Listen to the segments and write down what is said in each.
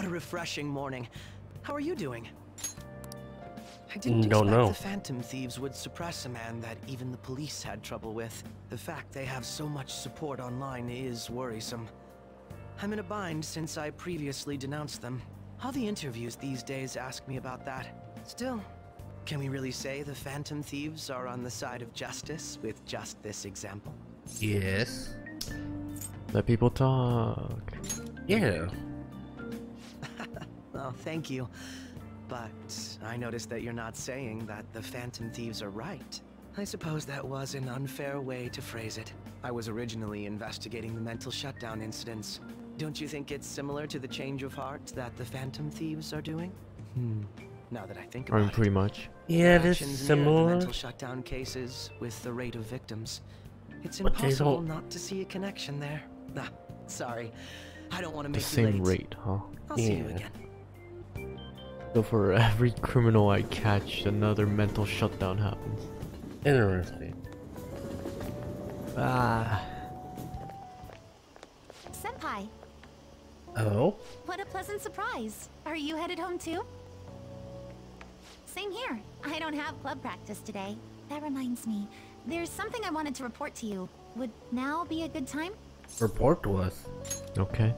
What a refreshing morning. How are you doing? I didn't mm, Don't expect know. the Phantom Thieves would suppress a man that even the police had trouble with. The fact they have so much support online is worrisome. I'm in a bind since I previously denounced them. All the interviews these days ask me about that. Still, can we really say the Phantom Thieves are on the side of justice with just this example? Yes. Let people talk. Yeah. Well, thank you. But I noticed that you're not saying that the Phantom Thieves are right. I suppose that was an unfair way to phrase it. I was originally investigating the mental shutdown incidents. Don't you think it's similar to the change of heart that the Phantom Thieves are doing? Hmm. Now that I think I mean, about pretty it. much. Yeah, Their it is actions the similar. mental shutdown cases with the rate of victims. It's impossible don't- to see a connection there. Ah, sorry. I don't want to The make same you late. rate, huh? I'll see you again. So for every criminal I catch, another mental shutdown happens. Interesting. Ah. Senpai, Oh? what a pleasant surprise. Are you headed home too? Same here. I don't have club practice today. That reminds me, there's something I wanted to report to you. Would now be a good time? Report to us. Okay.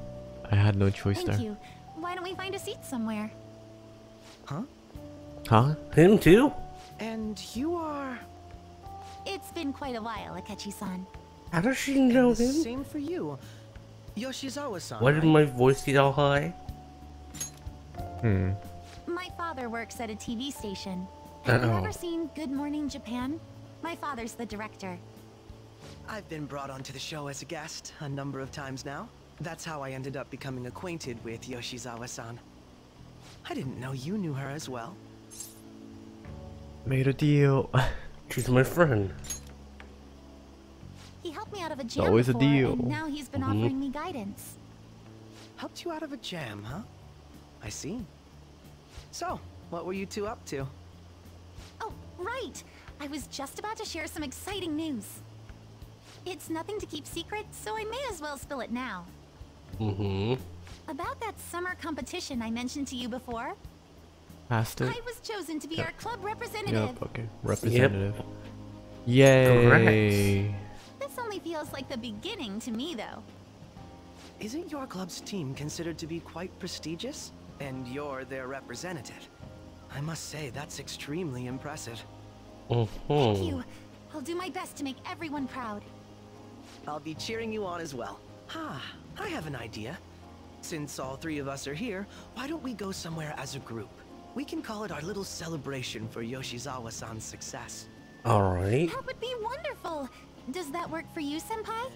I had no choice Thank there. you. Why don't we find a seat somewhere? Huh? Huh? Him too? And you are... It's been quite a while, Akechi-san. How does she know the him? same for you. Yoshizawa-san, Why did my voice get all high? Hmm. My father works at a TV station. Have you Uh-oh. ever seen Good Morning Japan? My father's the director. I've been brought onto the show as a guest a number of times now. That's how I ended up becoming acquainted with Yoshizawa-san. I didn't know you knew her as well. Made a deal. She's my friend. He helped me out of a jam always a before, deal. and now he's been Mhm. offering me guidance. Helped you out of a jam, huh? I see. So, what were you two up to? Oh, right! I was just about to share some exciting news. It's nothing to keep secret, so I may as well spill it now. Mm-hmm. About that summer competition I mentioned to you before, Passed it. I was chosen to be Yep. our club representative. Yep, okay. Representative. Yep. Yay! This only feels like the beginning to me, though. Isn't your club's team considered to be quite prestigious? And you're their representative. I must say, that's extremely impressive. Thank Mm-hmm. you. I'll do my best to make everyone proud. I'll be cheering you on as well. Ah, I have an idea. Since all three of us are here, why don't we go somewhere as a group? We can call it our little celebration for Yoshizawa-san's success. Alright. That would be wonderful. Does that work for you, Senpai?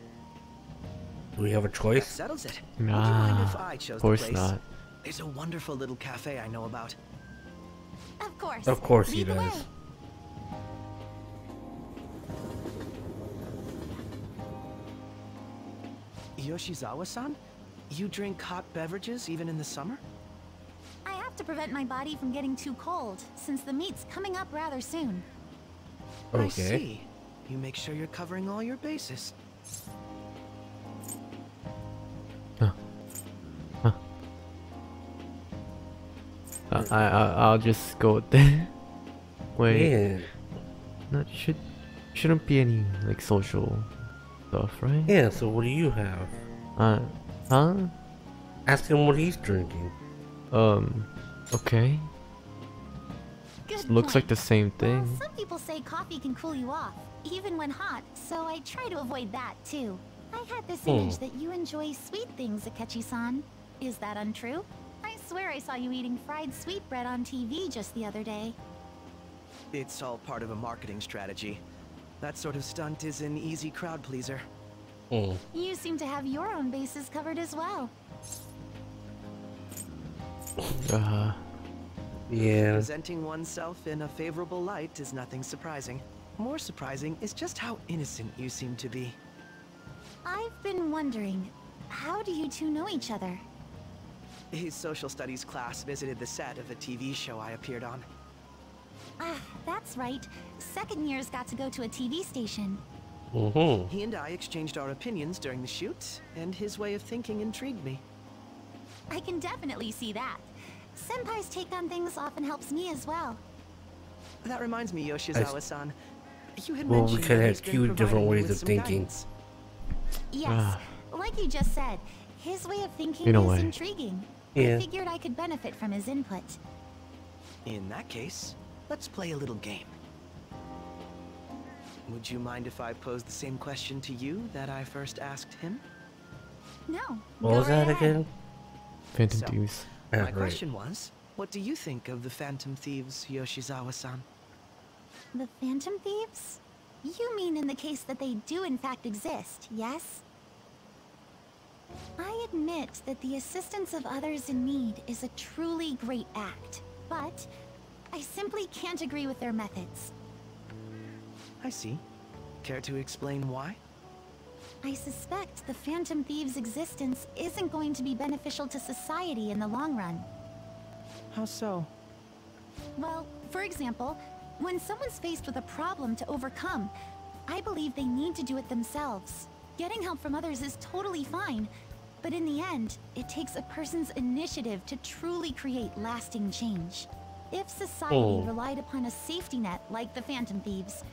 Do we have a That choice? settles it. Would you mind if Nah. I chose Of course the place? not. There's a wonderful little cafe I know about. Of course. Of course he Lead the way. does. Yoshizawa-san? You drink hot beverages even in the summer? I have to prevent my body from getting too cold, since the meet's coming up rather soon. I Okay. see. You make sure you're covering all your bases. Uh, I, I I'll just go there. Wait, Yeah. no, should shouldn't be any like social stuff, right? Yeah, so what do you have? Uh, huh? Ask him what he's drinking. Um, okay. Good Looks like the same Well, thing. some people say coffee can cool you off, even when hot, so I try to avoid that too. I had this Hmm. image that you enjoy sweet things, Akechi-san. Is that untrue? I swear I saw you eating fried sweetbread on TV just the other day. It's all part of a marketing strategy. That sort of stunt is an easy crowd pleaser. Hmm. You seem to have your own bases covered as well. Uh, huh. Yeah. Presenting oneself in a favorable light is nothing surprising. More surprising is just how innocent you seem to be. I've been wondering, how do you two know each other? His social studies class visited the set of a TV show I appeared on. Ah, that's right. Second years got to go to a TV station. Mm-hmm. He and I exchanged our opinions during the shoot, and his way of thinking intrigued me. I can definitely see that. Senpai's take on things often helps me as well. That reminds me, Yoshizawa-san. You had Well, we mentioned could that have two different ways of thinking. guidance. Yes, Ah. like you just said, his way of thinking In a is way. intriguing. Yeah. I figured I could benefit from his input. In that case, let's play a little game. Would you mind if I posed the same question to you that I first asked him? No. What go was right that ahead. again? Phantom So- Thieves. My right. question was, what do you think of the Phantom Thieves, Yoshizawa-san? The Phantom Thieves? You mean in the case that they do in fact exist, yes? I admit that the assistance of others in need is a truly great act, but I simply can't agree with their methods. I see. Care to explain why? I suspect the Phantom Thieves' existence isn't going to be beneficial to society in the long run. How so? Well, for example, when someone's faced with a problem to overcome, I believe they need to do it themselves. Getting help from others is totally fine, but in the end, it takes a person's initiative to truly create lasting change. If society Oh. relied upon a safety net like the Phantom Thieves,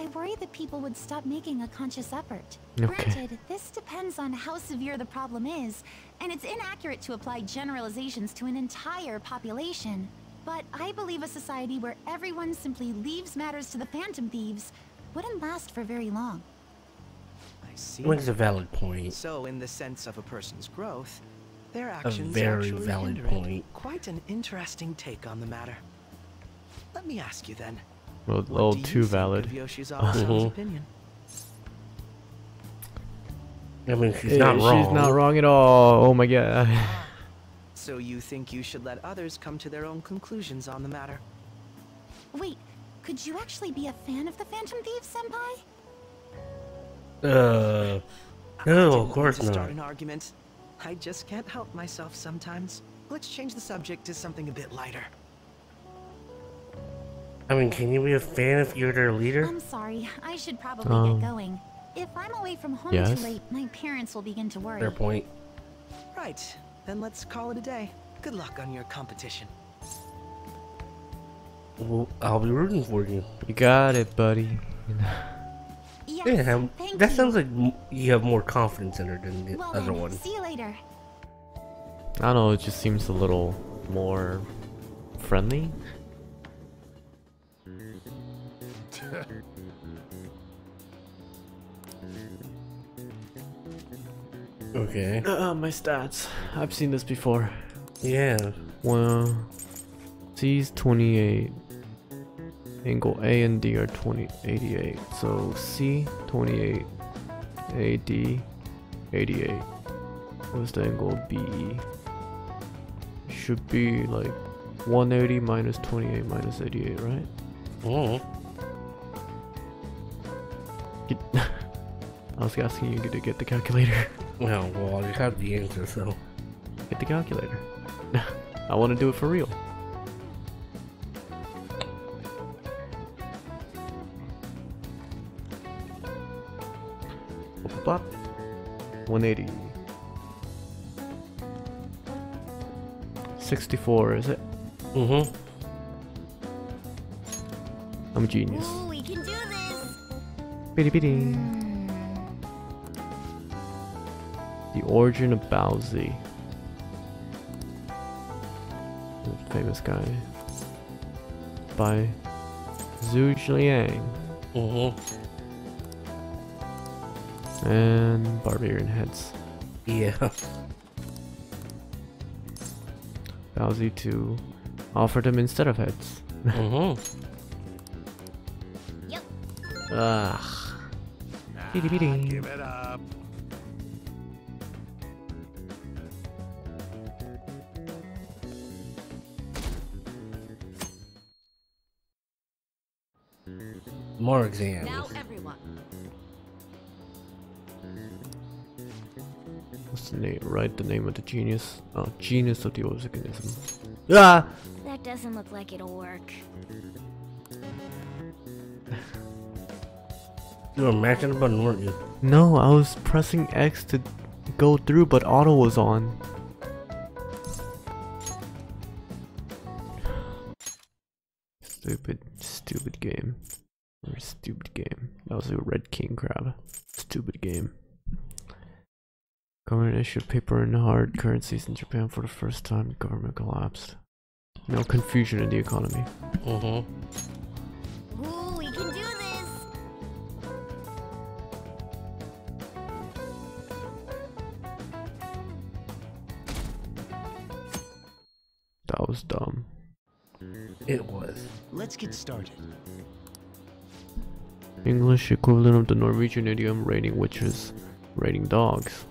I worry that people would stop making a conscious effort. Okay. Granted, this depends on how severe the problem is, and it's inaccurate to apply generalizations to an entire population. But I believe a society where everyone simply leaves matters to the Phantom Thieves wouldn't last for very long. I see. Makes a valid point. So, in the sense of a person's growth, their actions very actually valid point. Quite an interesting take on the matter. Let me ask you then. Well, What oh, do you too valid. Mm-hmm. opinion. I mean, she's Eh, not wrong. She's not wrong at all. Oh my god. So you think you should let others come to their own conclusions on the matter? Wait, could you actually be a fan of the Phantom Thieves, Senpai? Uh, no, of course to start not. an argument. I just can't help myself sometimes. Let's change the subject to something a bit lighter. I mean, can you be a fan if you're their leader? I'm sorry, I should probably Um, get going. If I'm away from home yes? too late, my parents will begin to worry. Fair point. Right, then let's call it a day. Good luck on your competition. Well, I'll be rooting for you. You got it, buddy. Yes, Yeah, thank that you. sounds like you have more confidence in her than the well, other then, one. See you later. I don't know, it just seems a little more friendly. Okay. Uh, my stats. I've seen this before. Yeah. Well, C's 28. Angle A and D are 20, 88. So C 28, AD 88. What's the angle of BE? Should be like 180 minus 28 minus 88, right? Oh. I was asking you to get the calculator. Well, well, you have the answer, so. Get the calculator. I want to do it for real. Bop, bop. 180. 64, is it? Mm-hmm. I'm a genius. Ooh, we can do this. Bitty bitty. Origin of Baozi. The famous guy. By Zhuge Liang Mm-hmm. and Barbarian Heads. Yeah. Baozi 2 offer them instead of heads. Mm-hmm. Yep. Ugh. Bitty bitty. Give it up. more exams. What's the name? Write the name of the genius. Oh, genius of the organism. Ah! That doesn't look like it'll work. you were mashing the button, weren't you? No, I was pressing X to go through, but auto was on. Stupid, stupid game. Very stupid game. That was a red king crab. Stupid game. Government issued paper and hard currencies in Japan for the first time. Government collapsed. No confusion in the economy. Uh-huh. Ooh, we can do this! That was dumb. It was. Let's get started. English equivalent of the Norwegian idiom raining witches, raining dogs.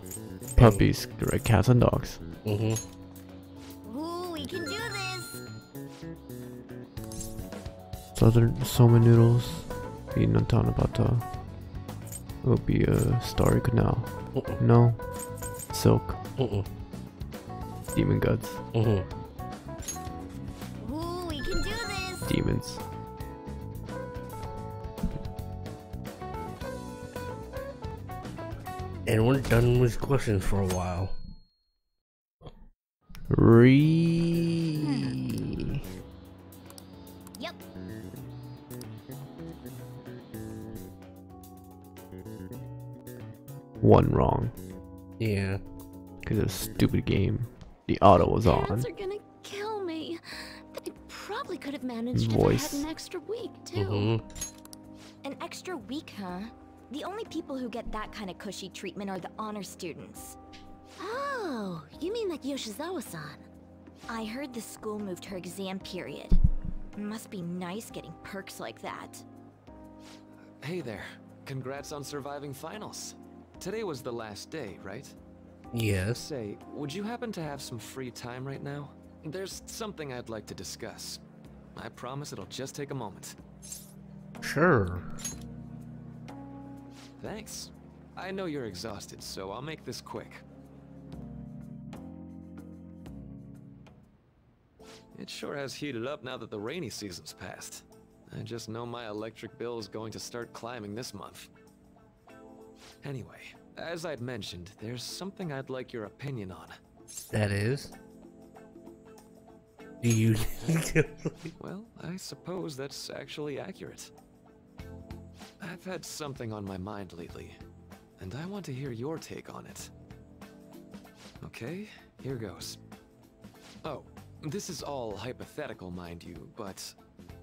Puppies, right? Cats and dogs. Mm-hmm. Ooh, we can do this! Southern Soma noodles. Be Nantanabata. It would be a starry canal. Mm-mm. No. Silk. Mm-mm. Demon guts. Mm-hmm. Ooh, we can do this! Demons. And we're done with questions for a while. Re. Yep. One wrong. Yeah. Because it was a stupid game. The auto was on. Parents are gonna kill me. They probably could have managed Voice. if I had an extra week too. Mm-hmm. An extra week, huh? The only people who get that kind of cushy treatment are the honor students. Oh, you mean like Yoshizawa-san? I heard the school moved her exam period. Must be nice getting perks like that. Hey there. Congrats on surviving finals. Today was the last day, right? Yes. Say, would you happen to have some free time right now? There's something I'd like to discuss. I promise it'll just take a moment. Sure. Thanks. I know you're exhausted, so I'll make this quick. It sure has heated up now that the rainy season's passed. I just know my electric bill is going to start climbing this month. Anyway, as I'd mentioned, there's something I'd like your opinion on. That is. Do you Well, I suppose that's actually accurate. I've had something on my mind lately, and I want to hear your take on it. Okay, here goes. Oh, this is all hypothetical, mind you, but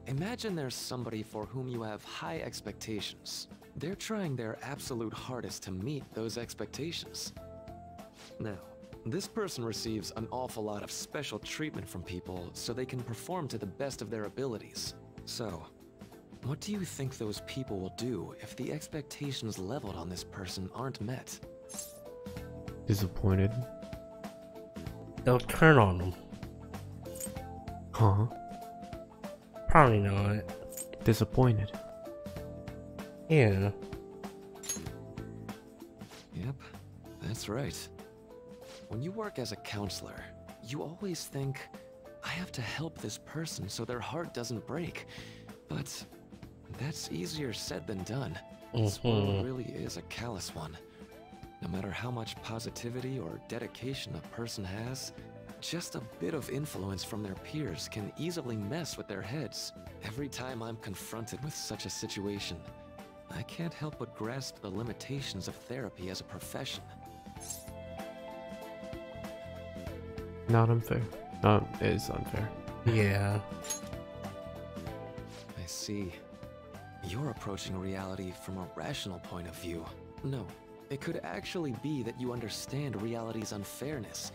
imagine there's somebody for whom you have high expectations. They're trying their absolute hardest to meet those expectations. Now, this person receives an awful lot of special treatment from people so they can perform to the best of their abilities. So, what do you think those people will do if the expectations leveled on this person aren't met? Disappointed. They'll turn on them. Huh? Probably not. Disappointed. Yeah. Yep, that's right. When you work as a counselor, you always think, I have to help this person so their heart doesn't break. But that's easier said than done. This world Mhm. really is a callous one. No matter how much positivity or dedication a person has, just a bit of influence from their peers can easily mess with their heads. Every time I'm confronted with such a situation, I can't help but grasp the limitations of therapy as a profession. Not unfair. No, it is unfair. Yeah. I see. You're approaching reality from a rational point of view. No, it could actually be that you understand reality's unfairness,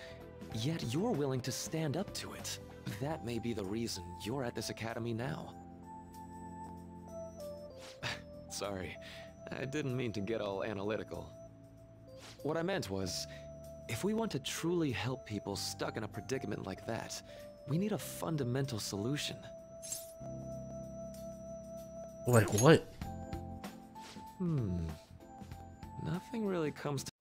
yet you're willing to stand up to it. That may be the reason you're at this academy now. Sorry, I didn't mean to get all analytical. What I meant was, if we want to truly help people stuck in a predicament like that, we need a fundamental solution. Like what? Hmm. Nothing really comes to.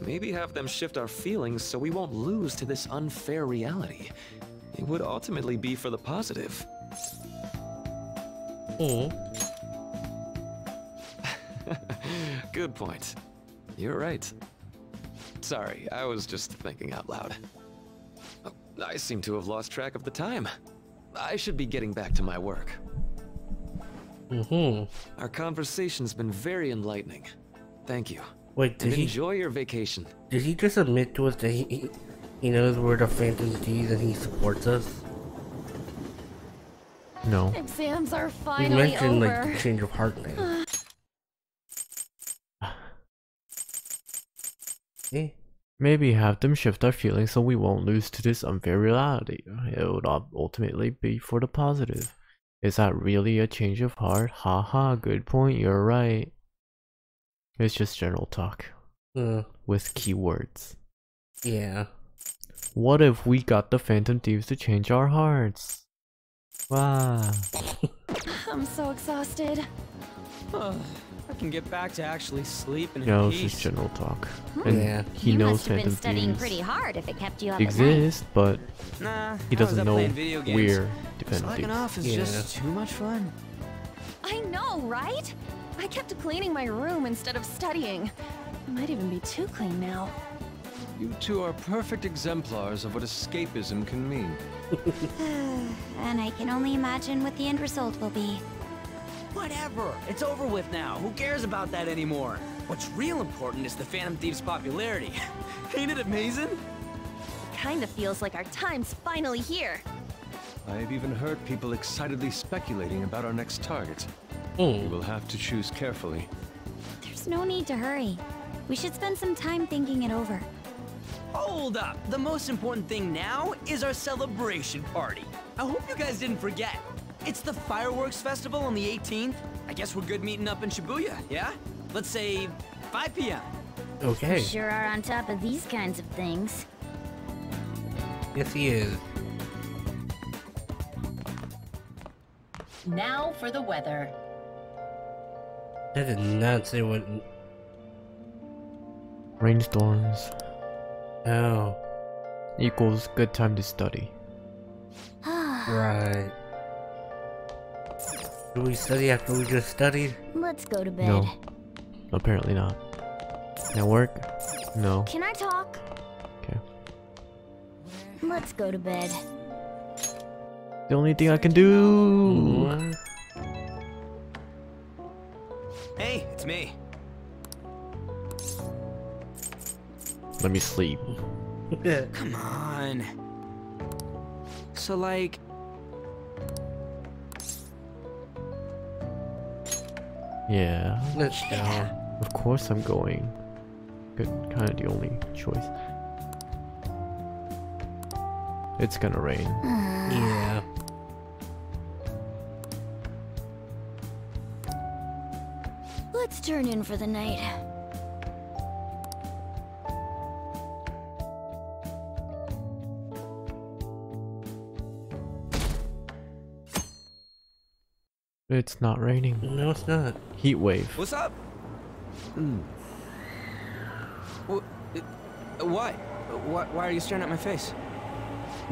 Maybe have them shift our feelings so we won't lose to this unfair reality. It would ultimately be for the positive. Mm. Good point. You're right. Sorry, I was just thinking out loud. I seem to have lost track of the time. I should be getting back to my work. Mm-hmm. Our conversation's been very enlightening. Thank you. Wait, And did he enjoy your vacation. did he just admit to us that he he, he knows we're the Phantom Thieves and he supports us? No. Exams are finally He finally mentioned over. like change of heart name. Eh? Maybe have them shift our feelings so we won't lose to this unfair reality. It would ultimately be for the positive. Is that really a change of heart? Haha, good point, you're right. It's just general talk Uh, with keywords. yeah. What if we got the Phantom Thieves to change our hearts? Wow. I'm so exhausted. I can get back to actually sleeping in Yeah, it's just general talk. Hmm. And Yeah. he you knows must have been studying pretty hard if it kept you up exist, but Nah, he I doesn't know playing video games. we're Phantom Slacking off is Yeah. just too much fun. I know, right? I kept cleaning my room instead of studying. Might even be too clean now. You two are perfect exemplars of what escapism can mean. and I can only imagine what the end result will be. Whatever. It's over with now. Who cares about that anymore? What's real important is the Phantom Thieves' popularity. Ain't it amazing? It Kinda feels like our time's finally here. I've even heard people excitedly speculating about our next target. We Hmm. will have to choose carefully. There's no need to hurry. We should spend some time thinking it over. Hold up. The most important thing now is our celebration party. I hope you guys didn't forget. It's the fireworks festival on the 18th. I guess we're good meeting up in Shibuya, yeah? Let's say 5 p.m. Okay. Sure are on top of these kinds of things. Yes, he is. Now for the weather. That did not say what. Rainstorms Oh, equals good time to study. right. Do we study after we just studied? Let's go to bed. No. Apparently not. Now work? No. Can I talk? Okay. Let's go to bed. The only thing I can do. Hey, it's me. Let me sleep. Come on. So, like, Yeah. Let's go. Of course I'm going. Good, kind of the only choice. It's gonna rain. Yeah. Let's turn in for the night. It's not raining. No, it's not. Heat wave. what's up? Hmm. Wh- it- What? Why, why are you staring at my face?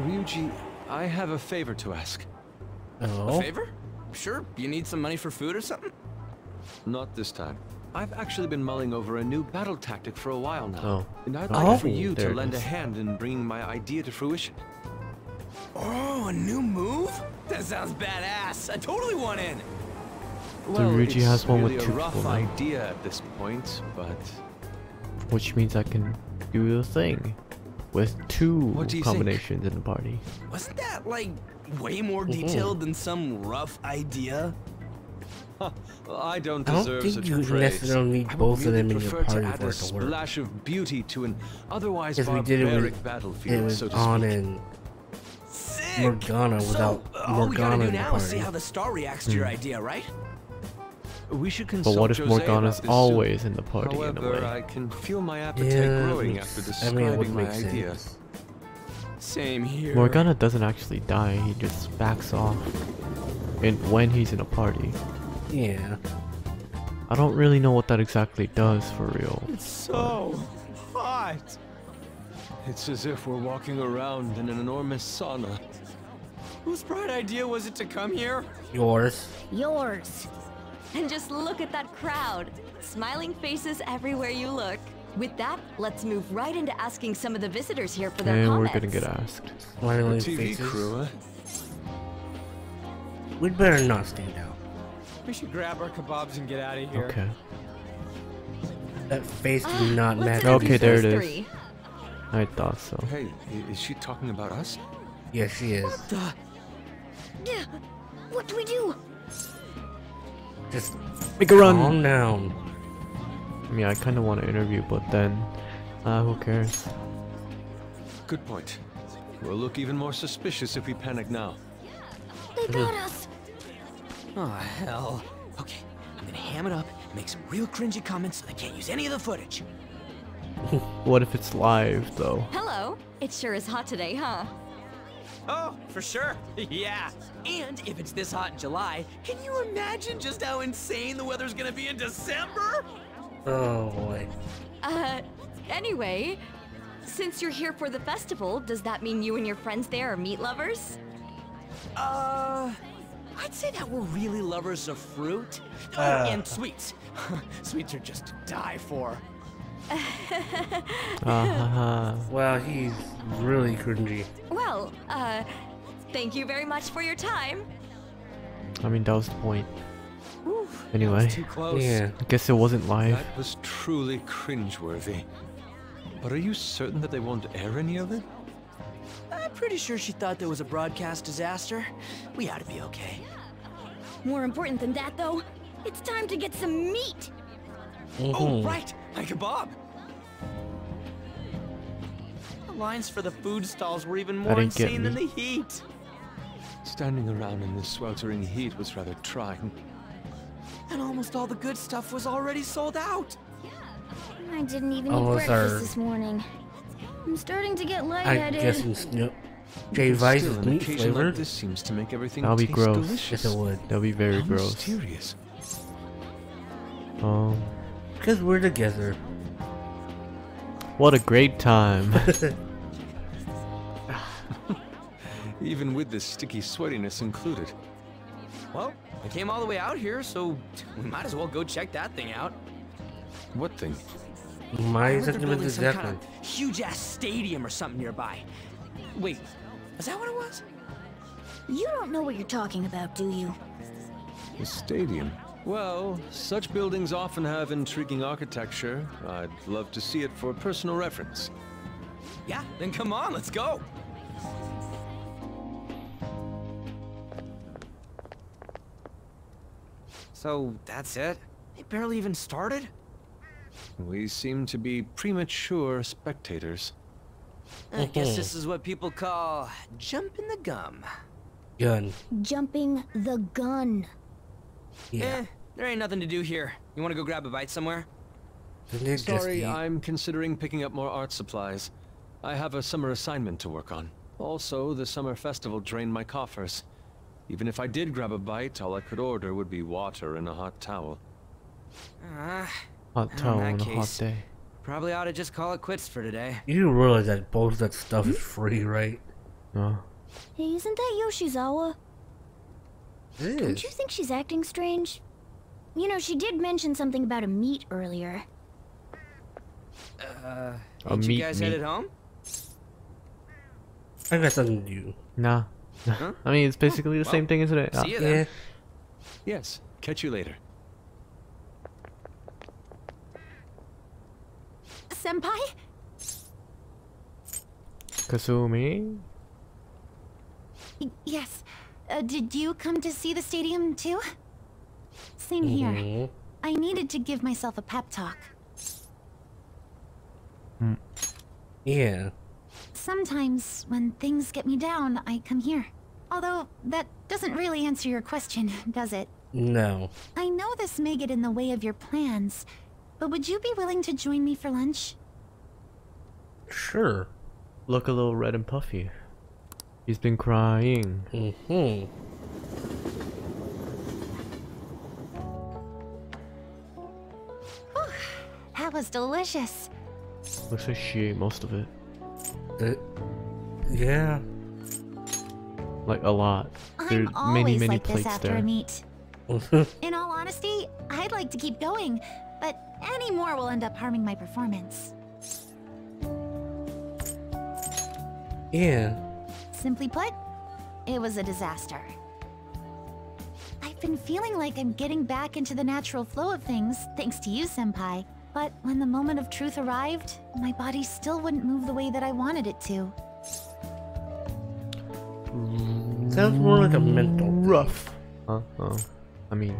Ryuji, I have a favor to ask. Oh. A favor? Sure. You need some money for food or something? Not this time. I've actually been mulling over a new battle tactic for a while now. Oh. And I'd Oh, like for you to lend a hand in bringing my idea to fruition. Oh, a new move? That sounds badass. I totally want in. Well, Ryuji it's has one with really two a rough people now. idea at this point, but Which means I can do the thing. With two What do you think? combinations in the party. Wasn't that, like, way more detailed than some rough idea? well, I don't I don't think such you praise. necessarily need I would both of them in your party to for a it to work. splash of beauty to an otherwise Because we did it with battlefield, it was so to on speak. and Morgana without so, uh, all we gotta do now is see how the star reacts to your idea, right? We should But what if Jose Morgana's always soon. in the party in a way? I can feel my appetite Yeah, growing makes- after I mean, it would describing my make idea. sense. Same here. Morgana doesn't actually die, he just backs off. And when he's in a party. Yeah. I don't really know what that exactly does for real. It's so hot. It's as if we're walking around in an enormous sauna. Whose bright idea was it to come here? Yours. Yours. And just look at that crowd. Smiling faces everywhere you look. With that, let's move right into asking some of the visitors here for their And we're gonna get asked. A Smiling TV faces. crew, huh? we'd better not stand out. We should grab our kebabs and get out of here. Okay. That face did ah, not match. Okay, there it is. three. I thought so. Hey, is she talking about us? Yes, she is. What Yeah. What do we do? Just Make a run. calm down. I mean, I kind of want to interview, but then, uh, who cares? Good point. We'll look even more suspicious if we panic now. They got us. Oh, hell. Okay, I'm gonna ham it up, make some real cringy comments so they can't use any of the footage. What if it's live though? Hello. It sure is hot today, huh? Oh, for sure. yeah. And if it's this hot in July, can you imagine just how insane the weather's gonna be in December? Oh boy. Uh, anyway, since you're here for the festival, does that mean you and your friends there are meat lovers? Uh, I'd say that we're really lovers of fruit. Oh, Uh. and sweets. sweets are just to die for. Uh, Wow, he's really cringy. Well, uh, thank you very much for your time. I mean, that was the point. That Anyway, too close. Yeah. I guess it wasn't live. That was truly cringeworthy. But are you certain that they won't air any of it? I'm pretty sure she thought there was a broadcast disaster. We ought to be okay. More important than that, though, it's time to get some meat. Mm-hmm. Oh, right, my bob. The lines for the food stalls were even more insane than the heat. Standing around in this sweltering heat was rather trying. And almost all the good stuff was already sold out. I didn't even Oh, eat breakfast our- this morning. I'm starting to get I'm lightheaded. guessing Snoop. J Vice Still, is an meat occasion flavored? like this seems to make everything That'll be gross. delicious. Yes, it would. That'll be very How gross. mysterious. Um, Because we're together. what a great time. Even with the sticky sweatiness included. Well, I came all the way out here, so we might as well go check that thing out. What thing? My I heard they're sentiment is some kind of huge ass stadium or something nearby. Wait, is that what it was? You don't know what you're talking about, do you? The stadium. Well, such buildings often have intriguing architecture. I'd love to see it for personal reference. Yeah, then come on, let's go. So that's it? They barely even started? We seem to be premature spectators. I guess this mm-hmm. is what people call jumping the gum. Gun. Jumping the gun. Yeah. Eh, there ain't nothing to do here. You wanna go grab a bite somewhere? Didn't it just Sorry. I'm considering picking up more art supplies. I have a summer assignment to work on. Also, the summer festival drained my coffers. Even if I did grab a bite, all I could order would be water and a hot towel. Ah, hot towel on a hot day. probably ought to just call it quits for today. You do realize that most of that stuff is free, right? Uh, Hey, isn't that Yoshizawa? It Don't you think she's acting strange? You know, she did mention something about a meet earlier. Uh, A ain't you meat guys meat. headed home? I got something to do. nah. Huh? I mean, it's basically the well, same thing, isn't it? See you Yeah. then. Yes, catch you later. Senpai? Kasumi? Y- yes. Uh, did you come to see the stadium too? Same here. Mhm. I needed to give myself a pep talk. Yeah. Sometimes, when things get me down, I come here. Although, that doesn't really answer your question, does it? No. I know this may get in the way of your plans, but would you be willing to join me for lunch? Sure. Look a little red and puffy. He's been crying. Mm-hmm. That was delicious. Looks like she ate most of it. Uh, yeah. Like a lot. There's I'm many, always many like this plates after there. a meet. In all honesty, I'd like to keep going, but any more will end up harming my performance. yeah. Simply put, it was a disaster. I've been feeling like I'm getting back into the natural flow of things, thanks to you, Senpai. But when the moment of truth arrived, my body still wouldn't move the way that I wanted it to. Sounds more like a mental. Rough. Huh? Oh. I mean.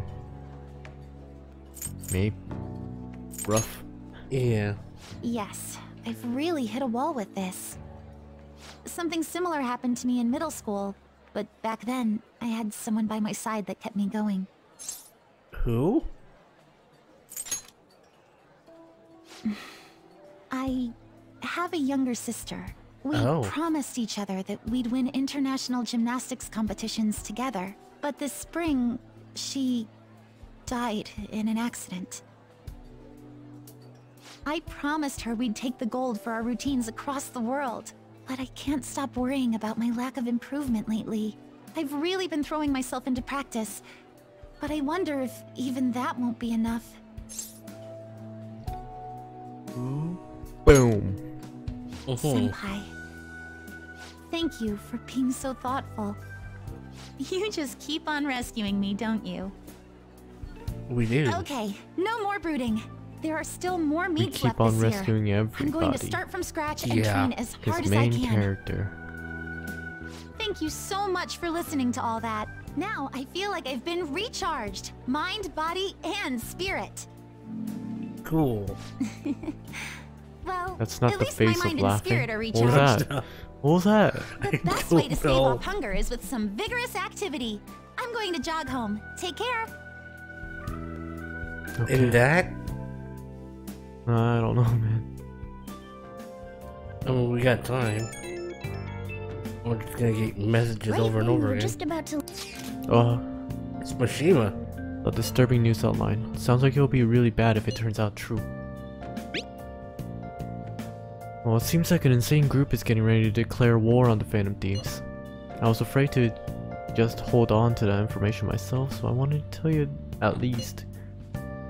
Maybe. Rough. Yeah. Yes, I've really hit a wall with this. Something similar happened to me in middle school, but back then, I had someone by my side that kept me going. Who? I have a younger sister. We Oh. promised each other that we'd win international gymnastics competitions together. But this spring, she died in an accident. I promised her we'd take the gold for our routines across the world. But I can't stop worrying about my lack of improvement lately. I've really been throwing myself into practice. But I wonder if even that won't be enough. Boom. Mhm. Senpai. Thank you for being so thoughtful. You just keep on rescuing me, don't you? We do. Okay, no more brooding. There are still more We meets keep left on this year. rescuing I'm going to start from scratch and Yeah. train as hard His as I main can. character. Thank you so much for listening to all that. Now I feel like I've been recharged. Mind, body, and spirit. Cool. Well, That's not at the least face my of mind and laughing. spirit are recharged. What recharged. was that? What was that? The best way to don't stave know. off hunger is with some vigorous activity. I'm going to jog home. Take care. And that, I don't know, man. I mean, we got time. We're just gonna get messages Right over and when over we're again. just about to Oh, It's Mishima. a disturbing news outline. Sounds like it'll be really bad if it turns out true. Well, it seems like an insane group is getting ready to declare war on the Phantom Thieves. I was afraid to just hold on to that information myself, so I wanted to tell you at least.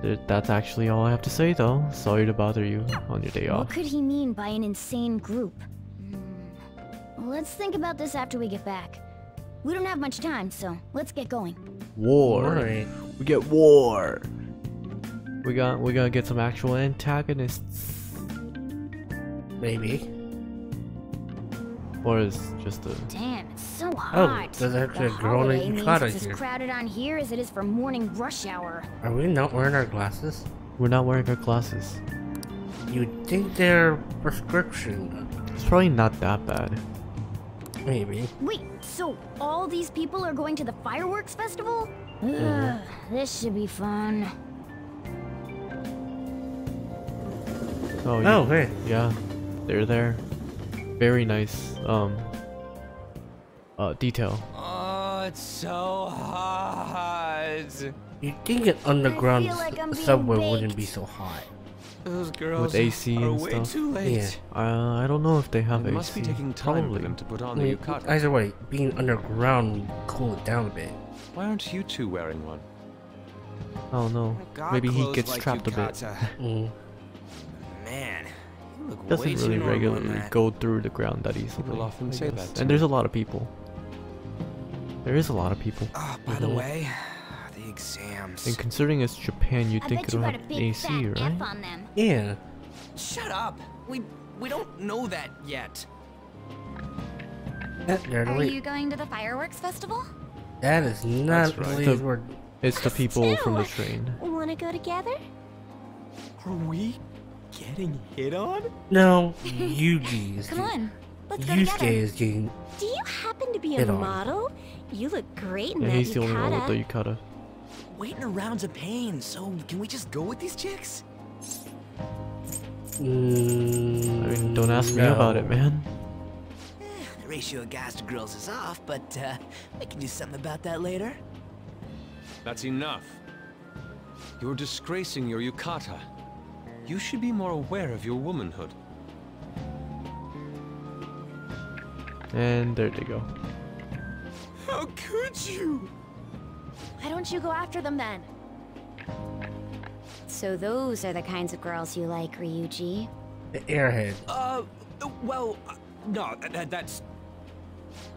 That- That's actually all I have to say, though. Sorry to bother you on your day off. What could he mean by an insane group? Hmm. Let's think about this after we get back. We don't have much time, so let's get going. War. Alright. We get war. We got we gotta get some actual antagonists, Maybe. or is just a Damn, it's so hot. there's actually the a girl named holiday means Yukata it's as crowded on here as it is for morning rush hour. Are we not wearing our glasses? we're not wearing our glasses. You'd think they're prescription. It's probably not that bad. Maybe. Wait, so all these people are going to the fireworks festival? Ugh, this should be fun. Oh, Oh, you- hey. yeah, they're there. Very nice. Um. Uh, detail. Oh, it's so hot. You'd think an underground like I'm subway wouldn't be so hot. Those girls AC are and way stuff. too late. Yeah. Uh, I don't know if they have It AC. must be taking time Probably. for them to put I on the mean, yukata. either way, being underground would cool it down a bit. Why aren't you two wearing one? I don't know. God Maybe he gets like trapped a bit. Mm. Man, you look way Doesn't really regularly go through the ground that easily. People often say that And there's a lot of people. There is a lot of people. Oh, by the way, the exams. And considering it's Japan, you'd I think it'll got a have big AC, right? On them. Yeah. Shut up. We we don't know that yet. There, Are you going to the fireworks festival? that is not That's right. the The- word. It's the people from the too. train. Wanna go together? Are we getting hit on? No, Yugi is Come on, let's go Yusuke together. is getting. Do you happen to be Hit a on. model? You look great in Yeah, that he's the only one with the yukata. yukata. Waiting around's a pain, so can we just go with these chicks? Mm, I mean, don't ask me about it, man. Eh, the ratio of guys to girls is off, but uh, we can do something about that later. That's enough. You're disgracing your yukata. You should be more aware of your womanhood. And there they go. How could you? Why don't you go after them then? So those are the kinds of girls you like, Ryuji. The airhead. Uh, well, uh, no, that, that- that's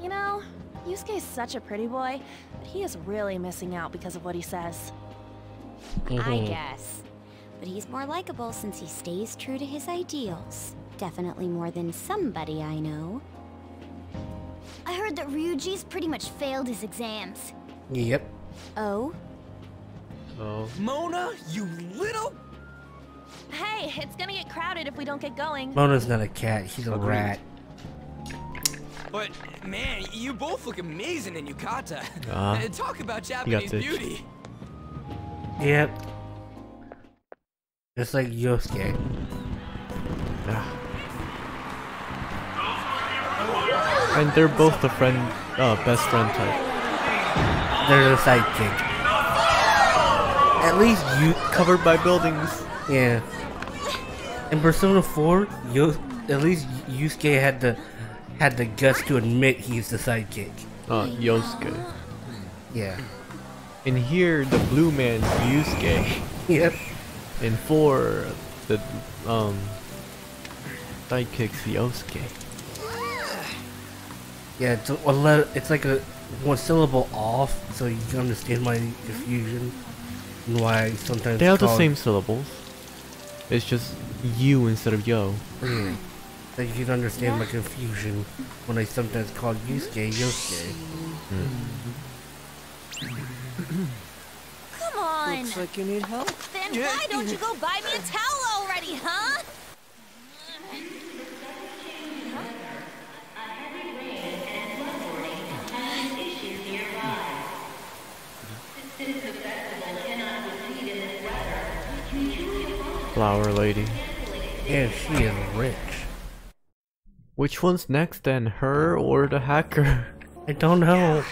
You know, Yusuke's such a pretty boy, but he is really missing out because of what he says. I Mhm. guess. But he's more likable since he stays true to his ideals. Definitely more than somebody I know. I heard that Ryuji's pretty much failed his exams. Yep. Oh? Oh. Mona, you little... Hey, it's gonna get crowded if we don't get going. Mona's not a cat, she's a rat. But, man, you both look amazing in yukata. Ah. Uh, Talk about Japanese beauty. Yep. Just like Yosuke. And they're both the friend, uh, best friend type. They're the sidekick. At least you Covered by buildings. Yeah. In Persona 4, you at least Yusuke had the had the guts to admit he's the sidekick. Uh, Yosuke. Yeah. In here, the blue man's Yusuke. Yep. In four, the um sidekick's Yosuke. Yeah, it's a, a le- it's like a one syllable off, so you can understand my confusion and why sometimes They have the same syllables. It's just you instead of yo. Yeah. So you can understand my confusion when I sometimes call Yusuke Yosuke. Hmm. Come on! Looks like you need help. Then why don't you go buy me a towel already, huh? Flower lady. Yeah, she is rich. Which one's next then, her or the hacker? I don't know.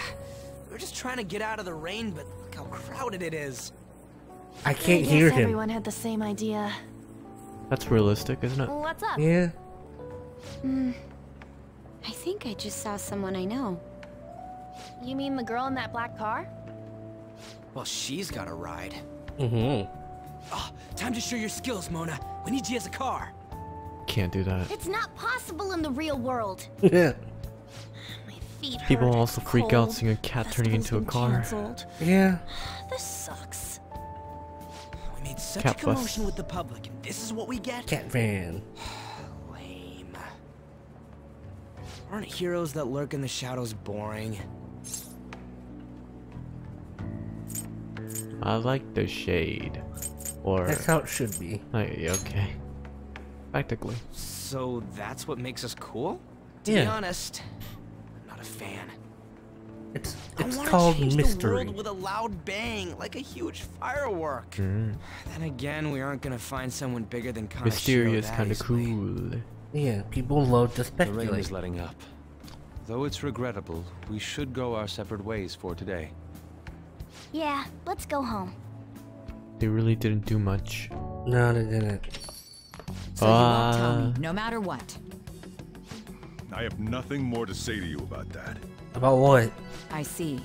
We're just trying to get out of the rain, but look how crowded it is. I can't I hear guess him. everyone had the same idea. That's realistic, isn't it? What's up? Yeah. Hmm. I think I just saw someone I know. You mean the girl in that black car? Well, she's got a ride. Mm-hmm. Oh, time to show your skills, Mona. We need you as a car. Can't do that. It's not possible in the real world. Yeah. Feet People hurt, also it's freak out seeing a cat turning into a car. canceled. Yeah. This sucks. We made such Cat a bus. commotion with the public, and this is what we get? Cat van. Lame. Aren't heroes that lurk in the shadows boring? I like the shade. Or That's how it should be. Oh, okay. Practically. So that's what makes us cool? To be honest, I'm not a fan. It's it's wanna called change the mystery. world with a loud bang, like a huge firework. Mm. Then again, we aren't gonna find someone bigger than Kaneshiro Mysterious, kind of cool. Yeah, people love to The rain is letting up. Though it's regrettable, we should go our separate ways for today. Yeah, let's go home. They really didn't do much. No, they didn't. So you won't tell me, Uh, no matter what. I have nothing more to say to you about that. About what? I see.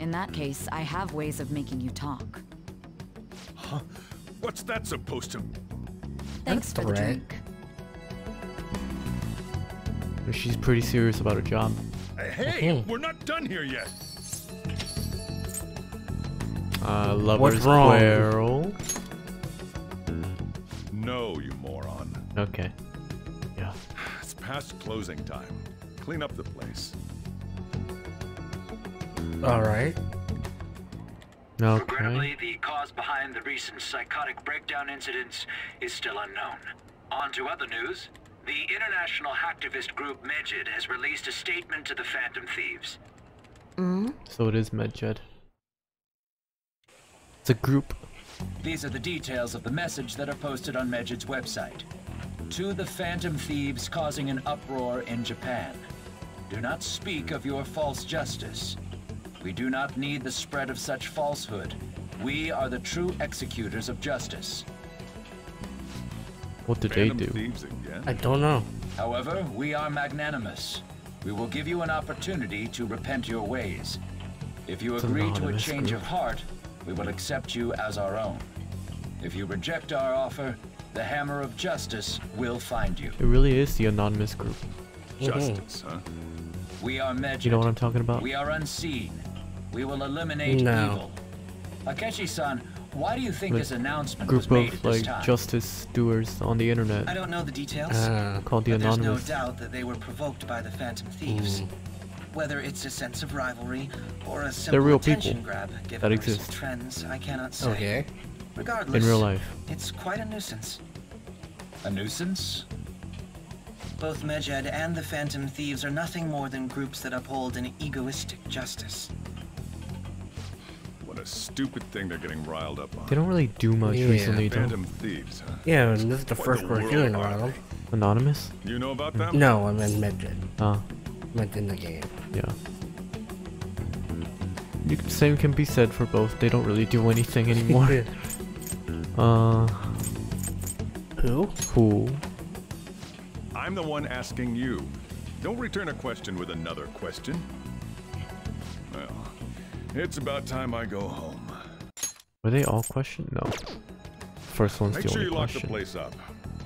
In that case, I have ways of making you talk. Huh? What's that supposed to... Thanks for the drink. She's pretty serious about her job. Hey, we're not done here yet. Uh, Lover's wrong? Quarrel. No, you moron. Okay. Yeah. It's past closing time. Clean up the place. Alright. Okay. Regrettably, the cause behind the recent psychotic breakdown incidents is still unknown. On to other news. The international hacktivist group Medjed has released a statement to the Phantom Thieves. So it is Medjed. It's a group. These are the details of the message that are posted on Medjed's website. To the Phantom Thieves causing an uproar in Japan. Do not speak of your false justice. We do not need the spread of such falsehood. We are the true executors of justice. What did Phantom they do? Thieves again? I don't know. However, we are magnanimous. We will give you an opportunity to repent your ways. If you It's agree to a change group. of heart, we will accept you as our own. If you reject our offer, the hammer of justice will find you. It really is the anonymous group. Justice, huh? We are Medjed. You know what I'm talking about? We are unseen. We will eliminate No. evil. Akechi-san, why do you think Like, this announcement was Group made of at this like time? justice doers on the internet. I don't know the details, Ah. Called the but there's no doubt that they were provoked by the Phantom Thieves. Mm. Whether it's a sense of rivalry or a They're simple real attention people grab that given recent exist. trends, I cannot say. Okay. Regardless, In real life. it's quite a nuisance. A nuisance? Both Medjed and the Phantom Thieves are nothing more than groups that uphold an egoistic justice. What a stupid thing they're getting riled up on. They don't really do much Yeah. recently, though. Phantom thieves, huh? Yeah, and this is the What first the we're hearing about them. Anonymous? You know about them? No, I meant Medjed. Ah, Meant in the game. yeah. You, can- same can be said for both. They don't really do anything anymore. uh, Who? who? I'm the one asking you. Don't return a question with another question. Well, it's about time I go home. Were they all questioned? No. First one's Make the sure only you lock the place up.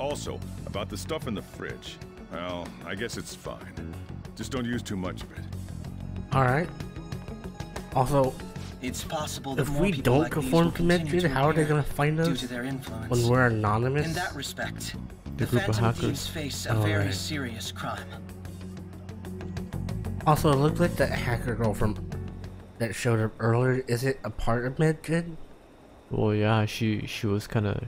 Also, about the stuff in the fridge. Well, I guess it's fine. Just don't use too much of it. Alright. Also, It's possible that if we don't like conform to continue Medjed, how are they gonna find due us to their influence. when we're anonymous? In that respect, The the, group of hackers. Thieves face a Oh, very right. serious crime. Also, it looked like that hacker girl from that showed up earlier. Is it a part of Medjed? Well, yeah, she she was kind of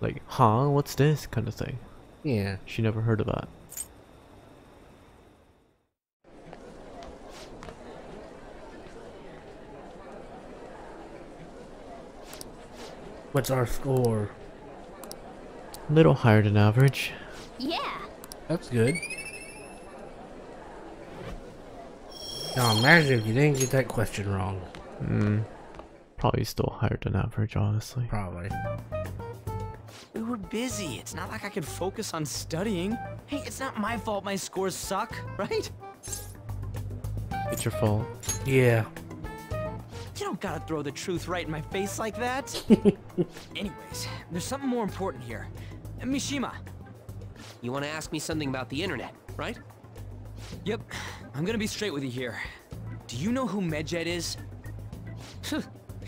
like, huh, what's this kind of thing. Yeah. She never heard of that. What's our score? A little higher than average. Yeah. That's good. Now imagine if you didn't get that question wrong. Mm, probably still higher than average, honestly. Probably. We were busy. It's not like I could focus on studying. Hey, it's not my fault my scores suck, right? It's your fault. Yeah. Don't gotta throw the truth right in my face like that. Anyways, there's something more important here. Uh, Mishima. You want to ask me something about the internet, right? Yep, I'm gonna be straight with you here. Do you know who Medjed is?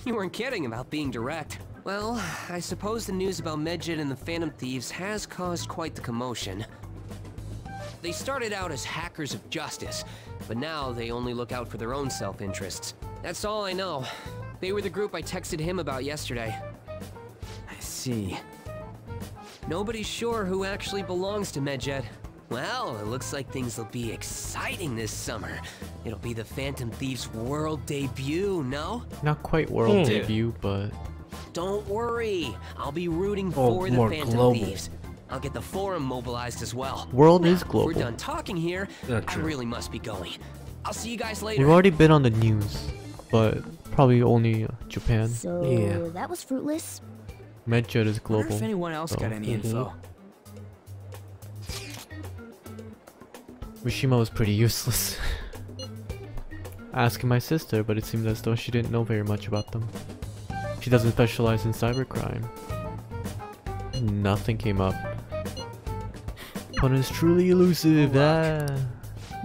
you weren't kidding about being direct. Well, I suppose the news about Medjed and the Phantom Thieves has caused quite the commotion. They started out as hackers of justice, but now they only look out for their own self-interests. That's all I know. They were the group I texted him about yesterday. I see. Nobody's sure who actually belongs to Medjed. Well, it looks like things will be exciting this summer. It'll be the Phantom Thieves world debut, no? Not quite world Hmm. debut, but Don't worry. I'll be rooting Oh, for the more Phantom global. Thieves. I'll get the forum mobilized as well. World is If global. we're done talking here, Yeah, I really must be going. I'll see you guys later. we've already been on the news, but probably only uh, Japan. So that was fruitless. Medjed is global. Wonder if anyone else got so- any info. Mishima was pretty useless. Asking my sister, but it seemed as though she didn't know very much about them. She doesn't specialize in cybercrime. Nothing came up. Pun is truly elusive. Ah.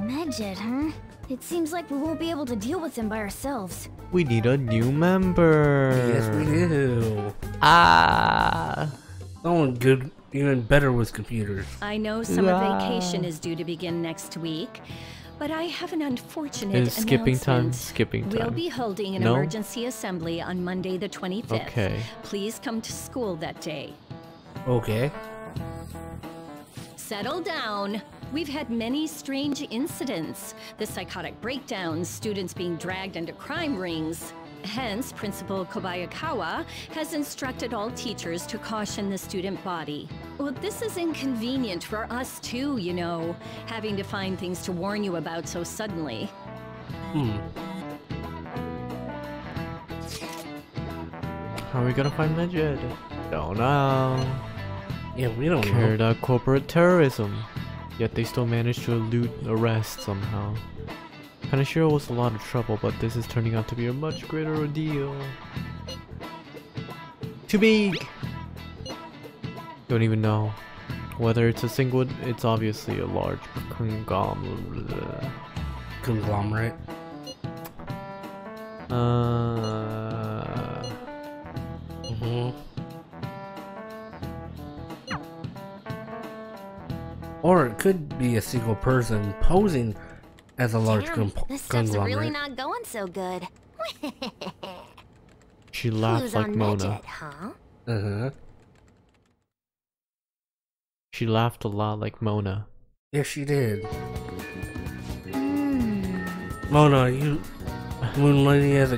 Medjed, huh? It seems like we won't be able to deal with them by ourselves. We need a new member. Yes, we do. Ah. Someone good, even better with computers. I know summer Wow. vacation is due to begin next week, but I have an unfortunate Is skipping time? announcement. Skipping We'll be holding an No? emergency assembly on Monday the 25th. Okay. Please come to school that day. Okay. Settle down. We've had many strange incidents. The psychotic breakdowns, students being dragged into crime rings. Hence, Principal Kobayakawa has instructed all teachers to caution the student body. Well, this is inconvenient for us too, you know, having to find things to warn you about so suddenly. Hmm. How are we gonna find Medjed? Don't know. Yeah, we don't Carried out corporate terrorism. Yet they still managed to elude arrest somehow. It was a lot of trouble, but this is turning out to be a much greater ordeal. Too big! Don't even know. Whether it's a single, it's obviously a large conglomerate. conglomerate. Uh. hmm Or it could be a single person posing as a large Damn, this stuff's conglomerate. really not going so good. She laughed Who's like Mona. Medjed, huh? Uh huh. She laughed a lot like Mona. Yes, she did. Hmm. Mona, you moonlighting as a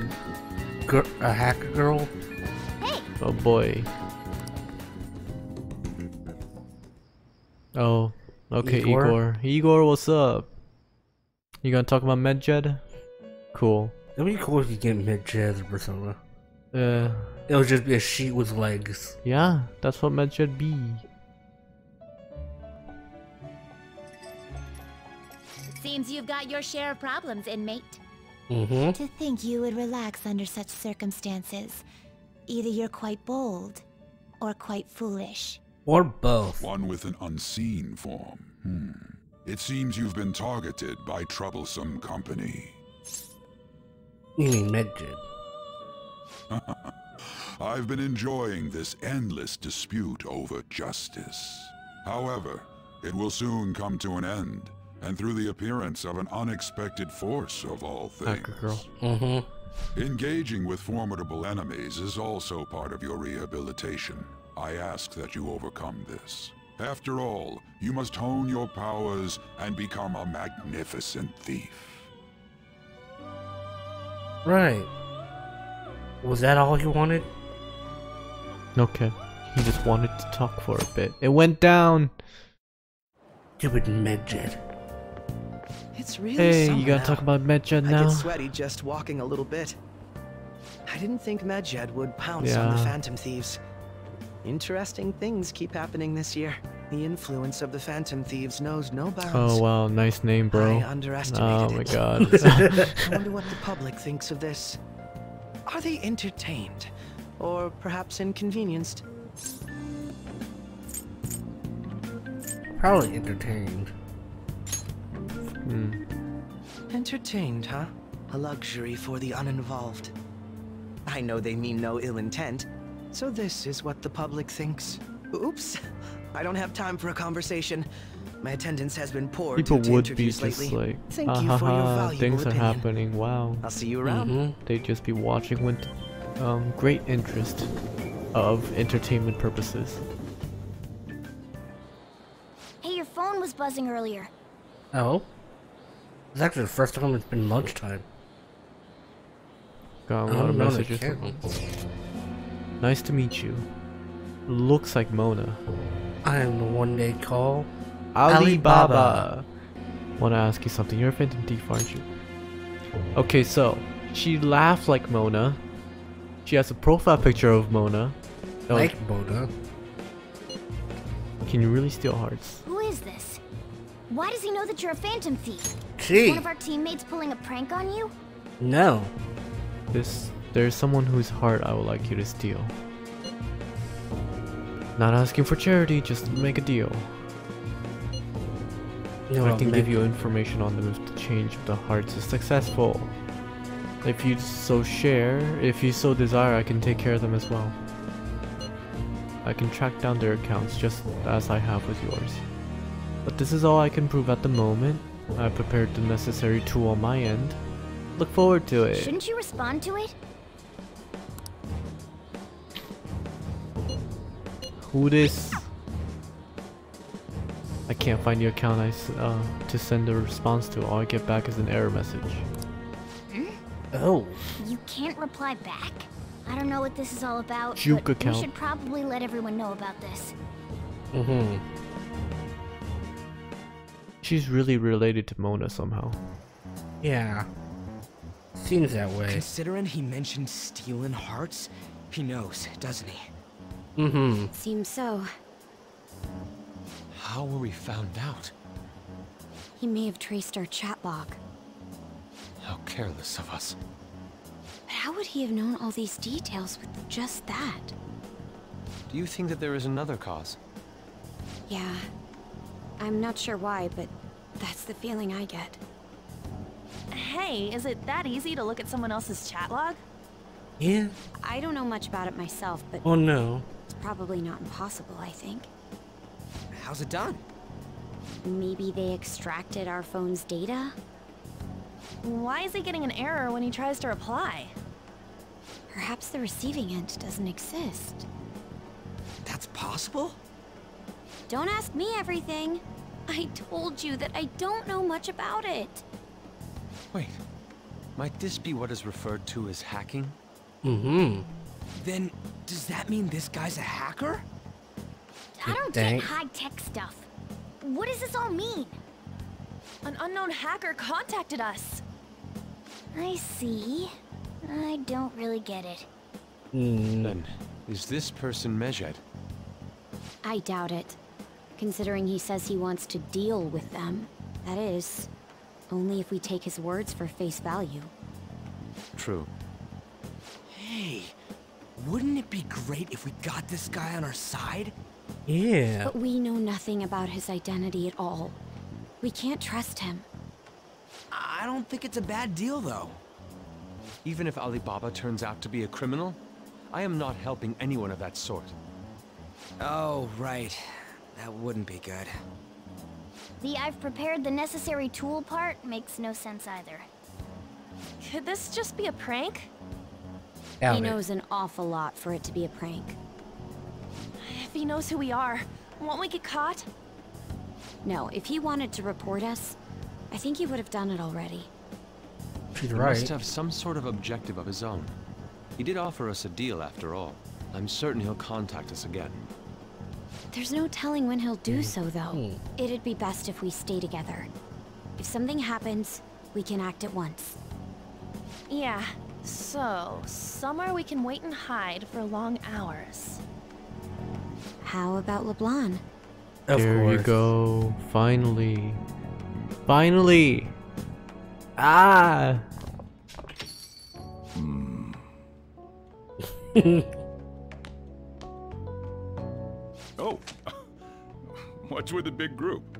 gir- a hacker girl? Hey. Oh boy. Oh, okay, Igor? Igor. Igor, what's up? You gonna talk about Medjed? Cool. It'd be cool if you get mid jazz persona. Uh, It would just be a sheet with legs. yeah, that's what Medjed be. Seems you've got your share of problems, inmate. Mm-hmm. To think you would relax under such circumstances. Either you're quite bold, or quite foolish. Or both. One with an unseen form. Hmm. It seems you've been targeted by troublesome company. You mean Medjed. I've been enjoying this endless dispute over justice. However, it will soon come to an end, and through the appearance of an unexpected force of all things. Hacker girl. Mm-hmm. Engaging with formidable enemies is also part of your rehabilitation. I ask that you overcome this. After all, you must hone your powers and become a magnificent thief. Right. Was that all you wanted? Okay. He just wanted to talk for a bit. It went down. Stupid Medjed. It's really Hey, you gotta now. talk about Medjed I now? get sweaty just walking a little bit. I didn't think Medjed would pounce on the Phantom Thieves. Interesting things keep happening this year. The influence of the Phantom Thieves knows no bounds. Oh wow, nice name, bro. I underestimated Oh my it. god. I wonder what the public thinks of this. Are they entertained? Or perhaps inconvenienced? Probably entertained. Hmm. Entertained, huh? A luxury for the uninvolved. I know they mean no ill intent, so this is what the public thinks. Oops, I don't have time for a conversation. My attendance has been poor People would be interviews just lately. like, Thank ah you for your ha, valuable things are happening. Wow. I'll see you around. They'd just be watching with um, great interest of entertainment purposes. Hey, your phone was buzzing earlier. Oh? It's actually the first time it's been lunchtime. Got a lot of don't know messages. Channel. Nice to meet you. Looks like Mona. I am the one they call Alibaba. Wanna ask you something? You're a Phantom Thief, aren't you? Okay, so she laughed like Mona. She has a profile picture of Mona. Oh, Like Mona. Can you really steal hearts? Who is this? Why does he know that you're a phantom thief? Gee. One of our teammates pulling a prank on you? No. This there's someone whose heart I would like you to steal. Not asking for charity, just make a deal. You know I can give you information on them if the change of the hearts is successful. If you so share, if you so desire, I can take care of them as well. I can track down their accounts just as I have with yours. But this is all I can prove at the moment. I prepared the necessary tool on my end. Look forward to it. Shouldn't you respond to it? Who this? I can't find the account I uh, to send a response to. All I get back is an error message. Oh. You can't reply back? I don't know what this is all about, Juke but account. we should probably let everyone know about this. Mm-hmm. She's really related to Mona somehow. Yeah. Seems that way. Considering he mentioned stealing hearts, he knows, doesn't he? Mm-hmm. Seems so. How were we found out? He may have traced our chat log. How careless of us. But how would he have known all these details with just that? Do you think that there is another cause? Yeah. I'm not sure why, but that's the feeling I get. Hey, is it that easy to look at someone else's chat log? Yeah. I don't know much about it myself, but Oh no. It's probably not impossible, I think. How's it done? Maybe they extracted our phone's data? Why is he getting an error when he tries to reply? Perhaps the receiving end doesn't exist. That's possible? Don't ask me everything. I told you that I don't know much about it. Wait, might this be what is referred to as hacking? Mm-hmm. Then, does that mean this guy's a hacker? I don't Dang. get high-tech stuff. What does this all mean? An unknown hacker contacted us. I see. I don't really get it. Hmm. Then, is this person Medjed? I doubt it. Considering he says he wants to deal with them. That is, only if we take his words for face value. True. Hey, wouldn't it be great if we got this guy on our side? Yeah. But we know nothing about his identity at all. We can't trust him. I don't think it's a bad deal, though. Even if Alibaba turns out to be a criminal, I am not helping anyone of that sort. Oh, right. That wouldn't be good. The I've prepared the necessary tool part makes no sense either. Could this just be a prank? He knows an awful lot for it to be a prank. If he knows who we are, won't we get caught? No, if he wanted to report us, I think he would have done it already. She's he right. must have some sort of objective of his own. He did offer us a deal after all. I'm certain he'll contact us again. There's no telling when he'll do so, mm-hmm. though. It'd be best if we stay together. If something happens, we can act at once. Yeah, so somewhere we can wait and hide for long hours. How about LeBlanc? Of there you course. go. Finally. Finally. Ah. Oh, what's with the big group?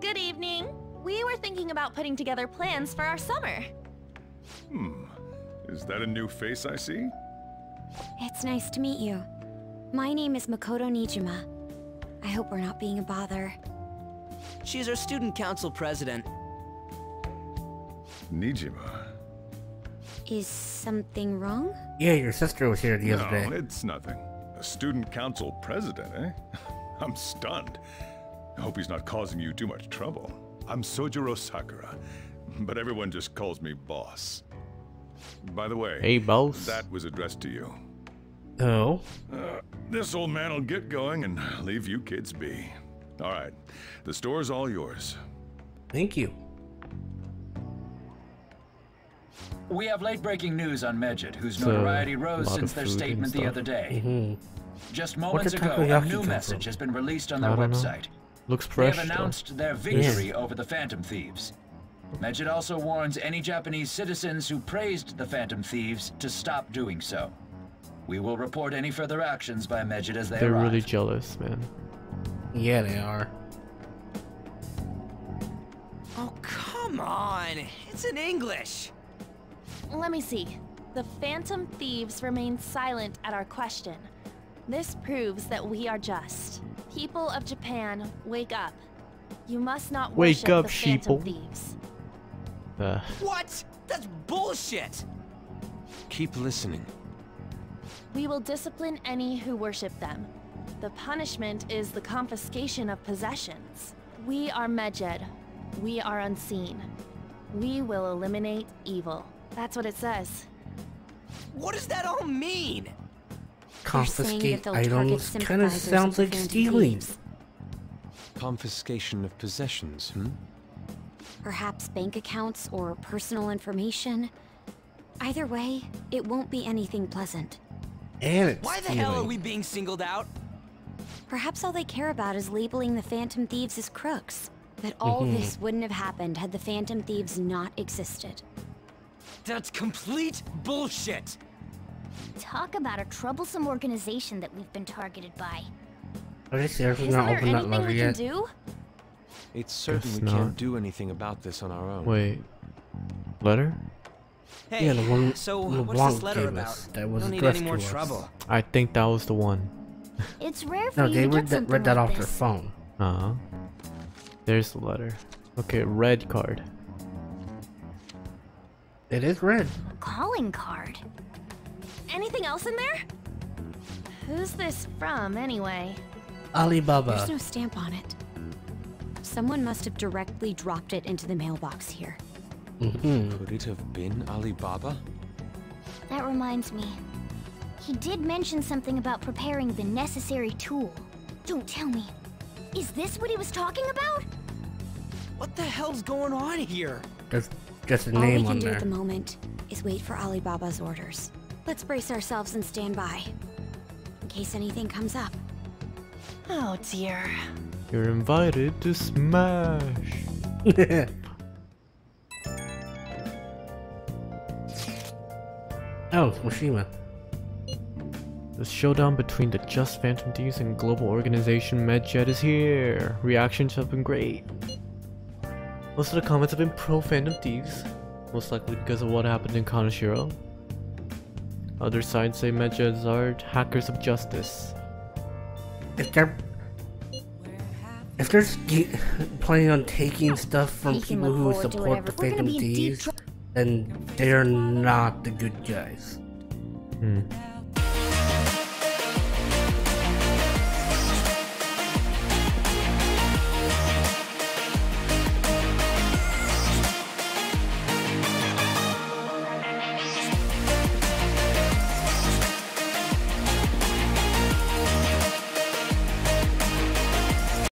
Good evening. We were thinking about putting together plans for our summer. Hmm, is that a new face I see? It's nice to meet you. My name is Makoto Nijima. I hope we're not being a bother. She's our student council president. Nijima. Is something wrong? Yeah, your sister was here the no, other day. No, it's nothing. A student council president, eh? I'm stunned. I hope he's not causing you too much trouble. I'm Sojiro Sakura, but everyone just calls me boss. By the way, Hey, boss. that was addressed to you. Oh. Uh, this old man will get going and leave you kids be. All right, the store's all yours. Thank you. We have late-breaking news on Medjed, whose So, notoriety a rose since their statement the other day. Mhm. Just moments ago, a new message from? has been released on their don't know. website. Looks fresh. They fresh. have though. announced their victory over the Phantom Thieves. Medjed also warns any Japanese citizens who praised the Phantom Thieves to stop doing so. We will report any further actions by Medjed as they They're arrive. really jealous, man. Yeah, they are. Oh, come on. It's in English. Let me see. The Phantom Thieves remain silent at our question. This proves that we are just. People of Japan, wake up. You must not Wake worship up, the Phantom sheeple. Thieves. Uh, What? That's bullshit. Keep listening. We will discipline any who worship them. The punishment is the confiscation of possessions. We are Medjed. We are unseen. We will eliminate evil. That's what it says. What does that all mean? Confiscate that they'll items kind of sounds like stealing. Confiscation of possessions, hmm? Perhaps bank accounts or personal information. Either way, it won't be anything pleasant. And it's Why the stealing. hell are we being singled out? Perhaps all they care about is labeling the Phantom Thieves as crooks. That all Mhm. this wouldn't have happened had the Phantom Thieves not existed. That's complete bullshit. Talk about a troublesome organization that we've been targeted by. Are they seriously Isn't there open that anything lever we can yet? do? It's certain Guess we can't do anything about this on our own. wait. Letter? Hey, Yeah, the one so LeBlanc what's this letter gave about? us that was Don't need addressed any more to us. trouble. I think that was the one. It's rare for No, you they to read get that, something read that like off their phone. Uh huh. There's the letter. Okay, red card. It is red. Calling card. Anything else in there? Who's this from, anyway? Alibaba. There's no stamp on it. Someone must have directly dropped it into the mailbox here. Mm-hmm. Could it have been Alibaba? That reminds me. He did mention something about preparing the necessary tool. Don't tell me. Is this what he was talking about? What the hell's going on here? There's just a All we can do at the moment is wait for Alibaba's orders. Let's brace ourselves and stand by. In case anything comes up. Oh dear. You're invited to Smash. oh, Mishima. The showdown between the Just Phantom Thieves and global organization Medjed is here. Reactions have been great. Most of the comments have been pro Phantom Thieves, most likely because of what happened in Kaneshiro. Other sides say Medjeds are hackers of justice. If they're if they're ge- planning on taking stuff from people who support the We're Phantom be in Thieves, then they're not the good guys. Hmm.